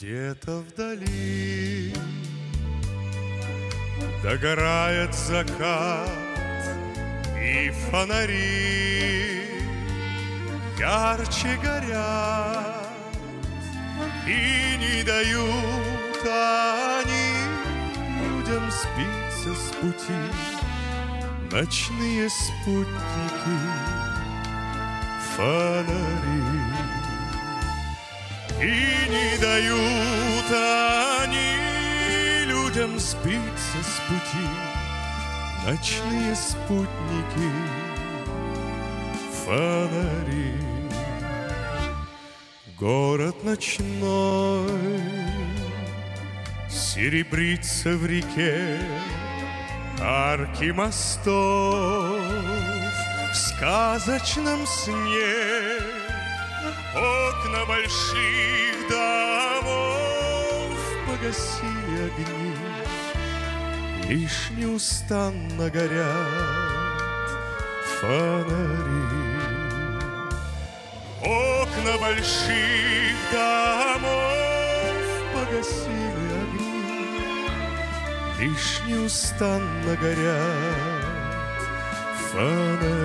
Где-то вдали Догорает закат И фонари. Ярче горят И не дают они Людям сбиться с пути. Ночные спутники Фонари. И дают они Людям сбиться с пути Ночные спутники Фонари. Город ночной Серебрится в реке Арки мостов В сказочном сне Окна больших домов Погасили огни Лишь неустанно горят фонари Окна больших домов погасили огни, Лишь неустанно горят фонари.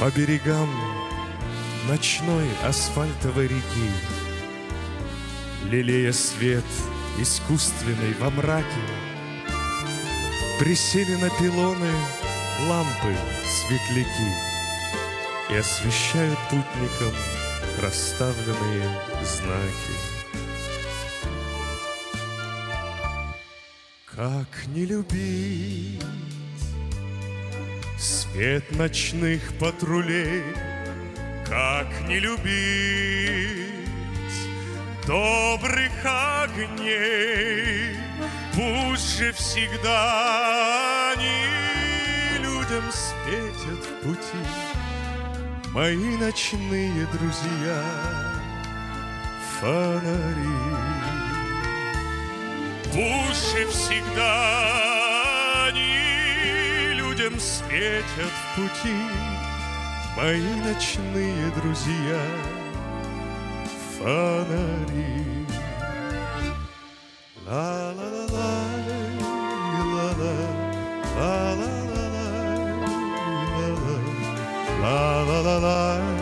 По берегам ночной асфальтовой реки, Лелея свет искусственный во мраке, Присели на пилоны лампы светляки И освещают путникам расставленные знаки. Как не любить свет ночных патрулей, Как не любить добрых огней, Пусть же всегда они людям светят в пути, Мои ночные друзья, фонари. Пусть же всегда светят в пути Мои ночные друзья. Фонари. La la la la